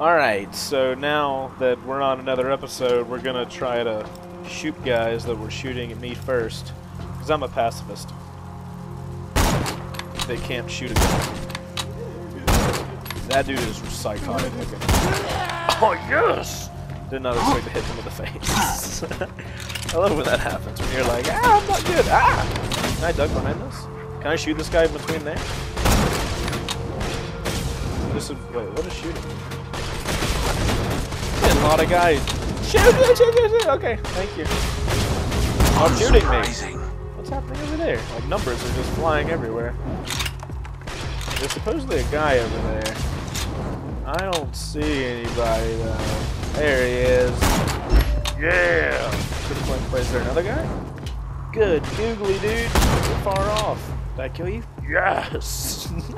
Alright, so now that we're on another episode, we're gonna try to shoot guys that were shooting at me first. Because I'm a pacifist. They can't shoot a. That dude is psychotic. Oh, yes! Did not expect to hit him in the face. I love when that happens, when you're like, ah, I'm not good, ah! Can I duck behind this? Can I shoot this guy in between there? This is, wait, what is shooting? A lot of guys. Shoot, shoot, shoot, shoot. Okay, thank you. Oh, shooting me. What's happening over there? Like numbers are just flying everywhere. There's supposedly a guy over there. I don't see anybody though. There he is. Yeah. Is there another guy? Good googly dude. You're far off. Did I kill you? Yes.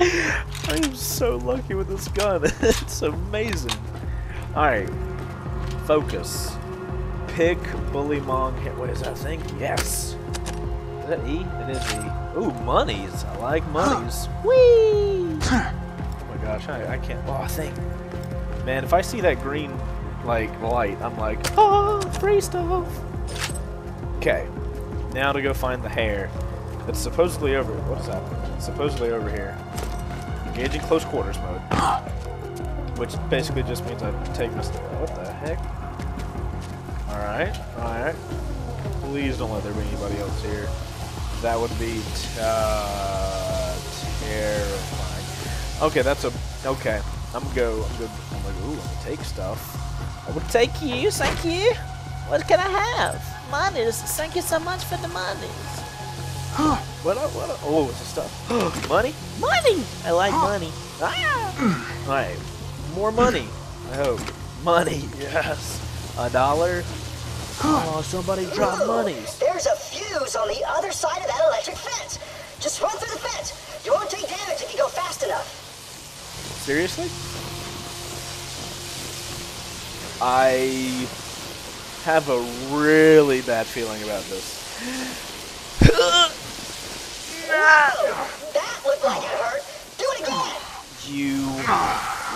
I am so lucky with this gun. it's amazing. Alright. Focus. Pick Bullymong hit. What is that thing? Yes. Is that E? It is E. Ooh, monies. I like monies. Whee! oh my gosh, I, I can't. Oh, thing. Man, if I see that green, like, light, I'm like, oh, free stuff. Okay. Now to go find the hair. It's supposedly over. What is that? It's supposedly over here. Engaging close quarters mode. Which basically just means I take this. What the heck? Alright, alright. Please don't let there be anybody else here. That would be uh, terrifying. Okay, that's a. Okay. I'm gonna go. I'm good. I'm like, ooh, I'm gonna take stuff. I would take you, thank you. What can I have? Monies. Thank you so much for the monies. what up, what up? Oh, it's the stuff? money? Money! I like money. Ah! Alright. More money. I hope. Money, yes. A dollar. Oh, somebody dropped monies. There's a fuse on the other side of that electric fence. Just run through the fence. You won't take damage if you go fast enough. Seriously? I have a really bad feeling about this. Whoa, that looked like it hurt. Do it again. You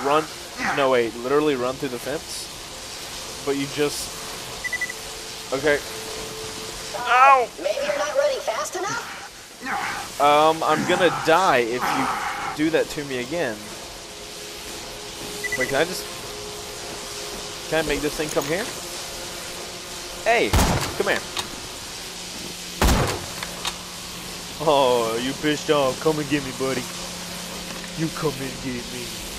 run. No, wait. Literally run through the fence? But you just. Okay. Ow! Maybe you're not running fast enough? Um, I'm gonna die if you do that to me again. Wait, can I just... Can I make this thing come here? Hey, come here. Oh, you pissed off. Come and get me, buddy. You come and get me.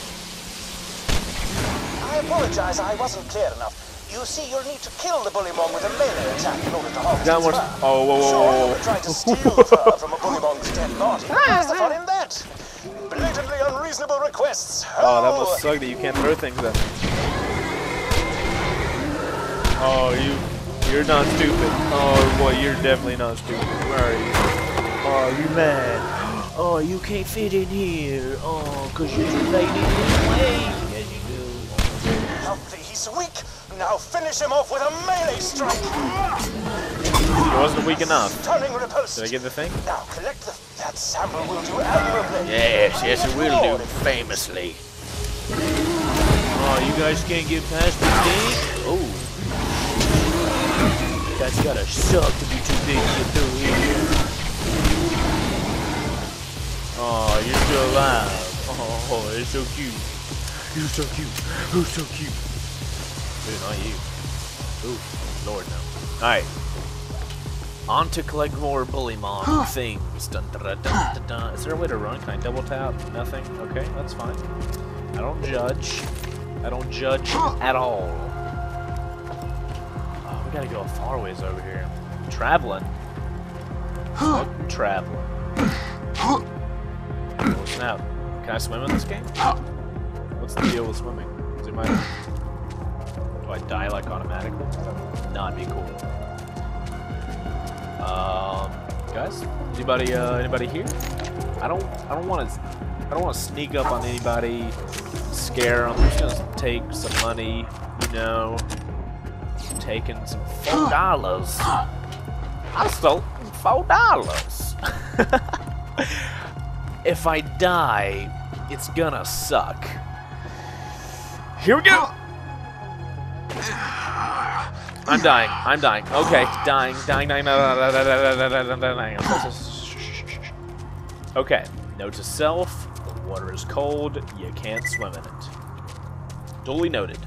I apologize, I wasn't clear enough. You see, you'll need to kill the bullymong with a melee attack in order to harvest That its one- fur. oh, whoa, whoa, Sure, whoa, you whoa. could try to steal fur from a bullymong's dead body. What's the fun in that? Blatantly unreasonable requests. Oh, that oh. must suck that you can't throw things at. Oh, you, you're not stupid. Oh, boy, you're definitely not stupid. Where are you? Oh, you mad? Oh, you can't fit in here. Oh, cause you're too late in this way. He's weak. Now finish him off with a melee strike. He wasn't weak enough. Stunning riposte. Did I get the thing? Now collect the that sample will do admirably. Yes, yes, it will do. Famously. Oh, you guys can't get past the thing? Oh. That's gotta suck to be too big to get through here. Oh, you're still alive. Oh, it's so cute. You're so cute. You're so cute. Dude, not you. Ooh, Lord no. Alright. On to collect more Bullymong things. Dun, dun, dun, dun, dun, dun. Is there a way to run? Can I double tap? Nothing? Okay, that's fine. I don't judge. I don't judge at all. Oh, we gotta go a far ways over here. Traveling. Traveling. Oh, snap. Can I swim in this game? What's the deal with swimming? Does it matter? I die like automatically? No, it'd be cool. Um, guys, anybody, uh, anybody here? I don't, I don't want to, I don't want to sneak up on anybody, scare them. I'm just gonna take some money, you know, taking some four dollars. I stole four dollars. if I die, it's gonna suck. Here we go. I'm dying. I'm dying. Okay, dying, dying, dying, dying. Okay, note to self: the water is cold. You can't swim in it. Duly noted.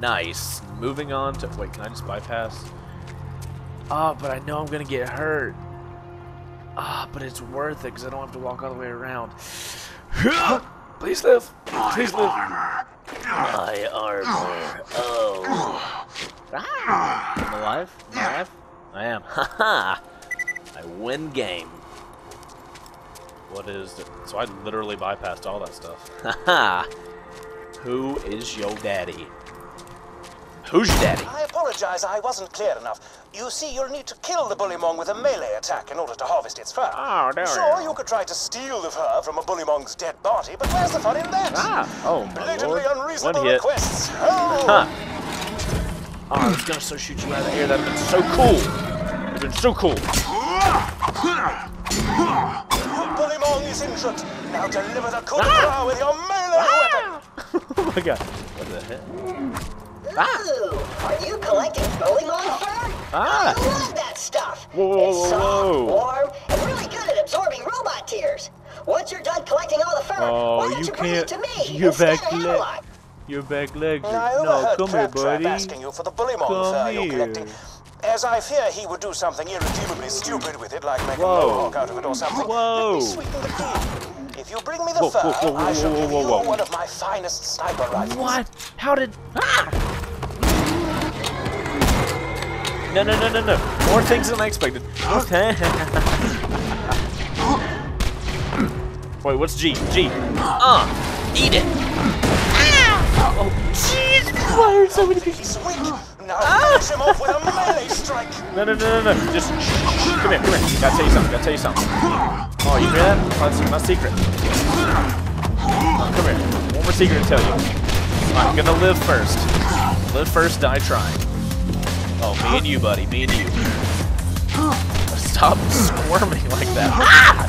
Nice. Moving on to wait. Can I just bypass? Ah, but I know I'm gonna get hurt. Ah, but it's worth it because I don't have to walk all the way around. Please live. Please live. My armor. Oh. Ah. I'm alive? Am I alive? I am. Haha. I win game. What is it? So I literally bypassed all that stuff. Haha. Who is your daddy? Who's your daddy? I apologize, I wasn't clear enough. You see, you'll need to kill the Bullymong with a melee attack in order to harvest its fur. Oh, there Sure, go. you could try to steal the fur from a Bullymong's dead body, but where's the fun in that? Ah! Oh my Blatantly lord. unreasonable One hit. requests. Oh! Huh. Oh, I was gonna so shoot you out of here. That'd have been so cool. That'd have been so cool. Bullymong is injured. Now deliver the coup Ah! with your melee weapon. oh my god. What the heck? Ooh, are you collecting Bullymong fur? Ah. I love that stuff. Whoa, whoa, it's soft, whoa. warm, and really good at absorbing robot tears. Once you're done collecting all the fur, Oh, why don't you you, bring it to me you're back of lit. Analog? Your back legs. I No, come here, Claptrap buddy. asking you for the Bullymong Come fur you're here. collecting. As I fear he would do something irredeemably stupid with it, like make a Whoa. mohawk out of it or something. Whoa. Let me sweeten the. If you bring me the Whoa, fur, whoa, whoa, whoa, I shall whoa, give whoa, you one of my finest sniper rifles. What? How did? Ah! No, no, no, no, no. More things than I expected. More th- Wait, what's G? G. Uh, eat it. Ah! Oh, jeez. Why are so many people? He's weak. Now Ah! finish him off with a melee strike. No, no, no, no, no. Just come here, come here. Gotta tell you something. Gotta tell you something. Oh, you hear that? Oh, that's my secret. Come here. One more secret to tell you. I'm gonna live first. Live first, die trying. Oh, me and you, buddy. Me and you. Stop squirming like that. Ah!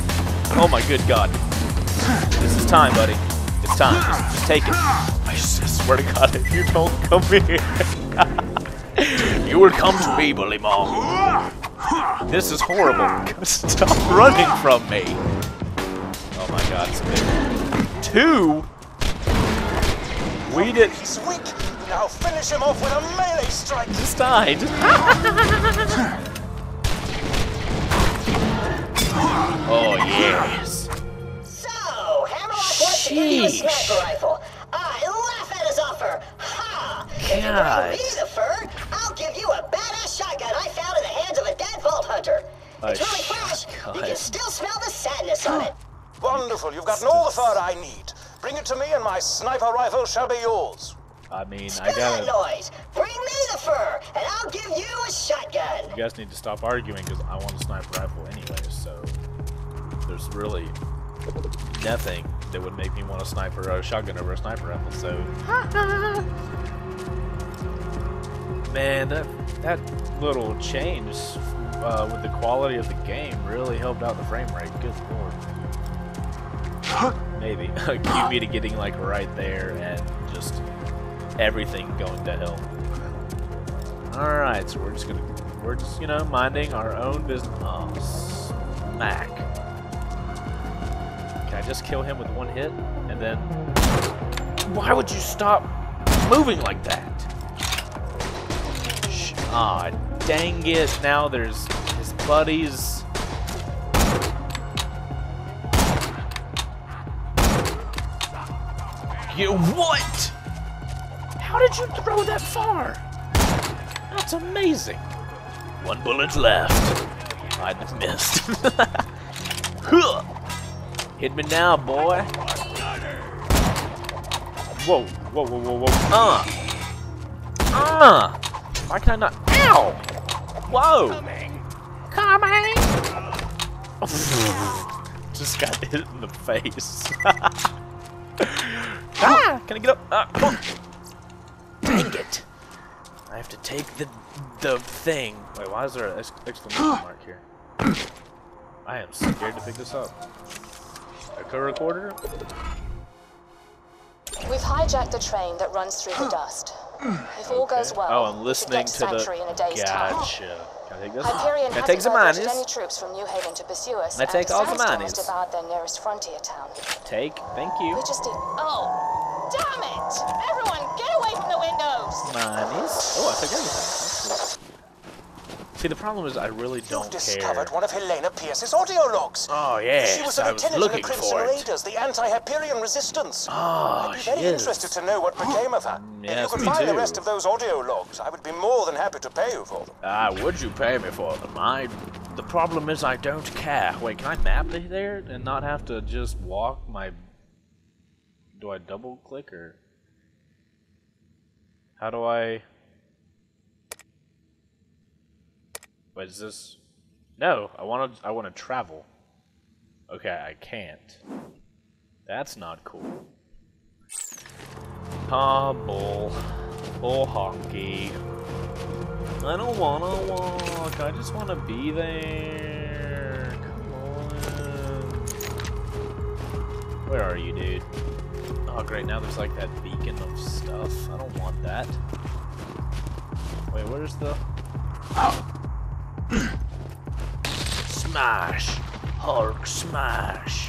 Oh my good god. This is time, buddy. It's time. Just, just take I swear to God, if you don't come here, you will come to me, Bullymong. This is horrible. Stop running from me. Oh my God, it's a big. Two. We did. He's weak. Now finish him off with a melee strike. Just died. oh yes. So, Hammerlock wants to give you a sniper rifle. I laugh at his offer. Ha! If you God. bring me the fur, I'll give you a badass shotgun I found in the hands of a dead vault hunter. It's Oh, really fresh. You can still smell the sadness on it. Wonderful. You've gotten all the fur I need. Bring it to me, and my sniper rifle shall be yours. I mean, I Smell that gotta. noise. Bring me the fur, and I'll give you a shotgun. You guys need to stop arguing because I want a sniper rifle anyway. So there's really nothing that would make me want a sniper or a shotgun over a sniper rifle. So man, that that little change uh, with the quality of the game really helped out the frame rate. Good lord. Maybe cue me to getting like right there and just everything going to hell. All right, so we're just gonna, we're just you know minding our own business. Oh, smack! Can I just kill him with one hit and then? Why would you stop moving like that? Ah, dang it! Now there's his buddies. You what? How did you throw that far? That's amazing. One bullet left. I'd have missed. Hit me now, boy. Whoa, whoa, whoa, whoa, whoa. Uh. Uh. Why can I not? Ow! Whoa! Coming! Just got hit in the face. ah! Can I get up? Ah, come on. Dang it! I have to take the the thing. Wait, why is there an exclamation mark here? I am scared to pick this up. A Echo recorder? We've hijacked the train that runs through the dust. If all goes well, Oh, I'm listening get to Sanctuary in a the. day's time. Gotcha. Can I take this? Hyperion Can I take some diverted monies? any troops from New Haven to pursue us, I take all the Sandstorm monies? devoured their nearest frontier town. Take. Thank you. We just need. Oh, damn it! Everyone, get away from the windows! Monies. Oh, I took everything. That's cool. See, the problem is I really You've don't care. discovered one of Helena Pierce's audio logs. Oh yeah. She was a I was lieutenant in the Crimson. Raiders, the anti-Hyperion resistance. Oh, I'd be very is. interested to know what became of her. yes, if you could find the rest of those audio logs, I would be more than happy to pay you for them. Ah, would you pay me for them? I. The problem is I don't care. Wait, can I map there and not have to just walk my? Do I double click or? How do I? Wait, is this? No, I want to. I want to travel. Okay, I can't. That's not cool. Ah, bull. Bull honky. I don't wanna walk. I just wanna be there. Come on. Where are you, dude? Oh, great. Now there's like that beacon of stuff. I don't want that. Wait, where's the. Oh. smash! Hulk smash!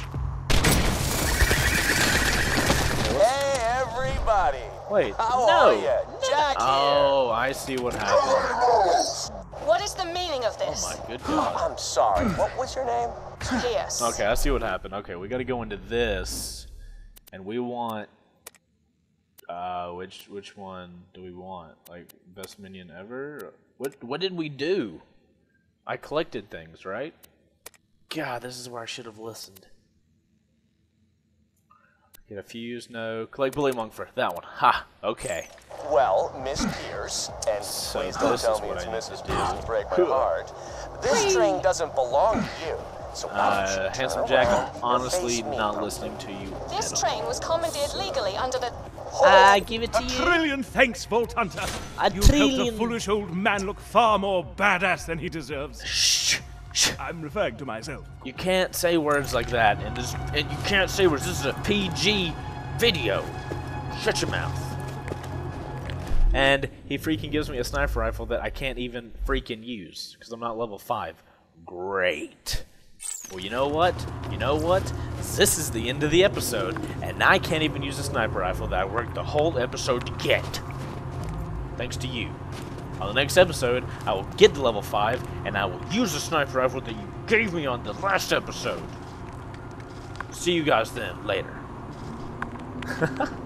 Hey, everybody! Wait, How no! are you? Jack oh, here. Oh, I see what happened. What is the meaning of this? Oh my good god. I'm sorry. What was your name? Pierce. Okay, I see what happened. Okay, we got to go into this, and we want. Uh, which which one do we want? Like best minion ever? What what did we do? I collected things, right? God, this is where I should have listened. Get a fuse, no. Collect Bullymong for that one. Ha! Okay. Well, Miss Pierce, and So please don't tell me it's I Mrs. to. Pierce to break my heart. This string doesn't belong to you. So why don't you Uh, Handsome Jack, around I'm and honestly not listening to you. This at train was commandeered legally under the. I give it to A you. trillion thanks, Vault Hunter. A You've helped trillion. a foolish old man look far more badass than he deserves. Shh, shh. I'm referring to myself. You can't say words like that, and this, and you can't say words. This is a PG video. Shut your mouth. And he freaking gives me a sniper rifle that I can't even freaking use because I'm not level five. Great. Well, you know what? You know what? This is the end of the episode, and I can't even use a sniper rifle that I worked the whole episode to get. Thanks to you. On the next episode, I will get to level 5, and I will use the sniper rifle that you gave me on the last episode. See you guys then, later.